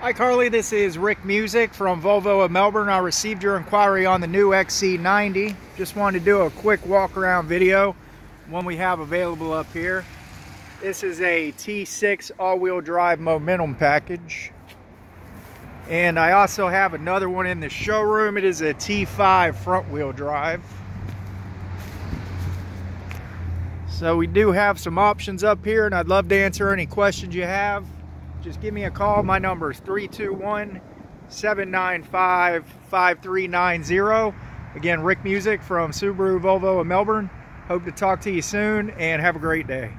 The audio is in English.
Hi Carli, this is Rick Music from Volvo of Melbourne. I received your inquiry on the new XC90. Just wanted to do a quick walk around video, one we have available up here. This is a T6 all-wheel drive momentum package. And I also have another one in the showroom. It is a T5 front wheel drive. So we do have some options up here and I'd love to answer any questions you have just give me a call. My number is 321 795 5390. Again, Rick Music from Subaru Volvo of Melbourne. Hope to talk to you soon and have a great day.